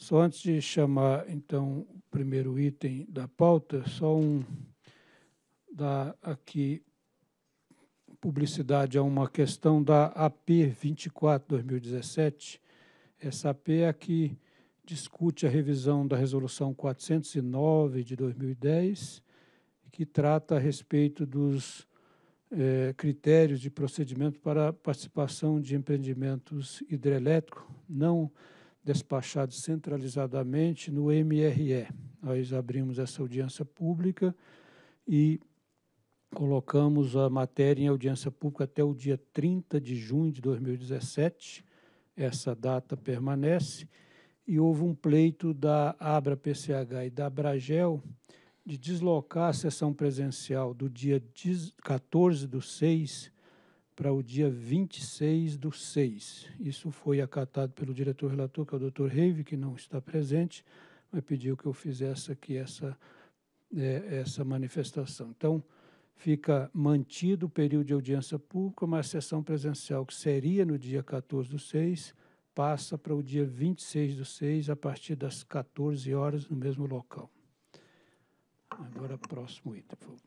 Só antes de chamar, então, o primeiro item da pauta, só um dar aqui publicidade a uma questão da AP 24/2017. Essa AP é a que discute a revisão da resolução 409 de 2010, que trata a respeito dos eh, critérios de procedimento para participação de empreendimentos hidrelétricos não despachados centralizadamente no MRE. Nós abrimos essa audiência pública e colocamos a matéria em audiência pública até o dia 30 de junho de 2017. Essa data permanece. E houve um pleito da Abra PCH e da Bragel de deslocar a sessão presencial do dia 14 do 6 para o dia 26 do 6. Isso foi acatado pelo diretor relator, que é o doutor Reive, que não está presente, mas pediu que eu fizesse aqui essa, é, essa manifestação. Então, fica mantido o período de audiência pública, mas a sessão presencial, que seria no dia 14 do 6, passa para o dia 26 do 6, a partir das 14 horas, no mesmo local. Agora, próximo item, por favor.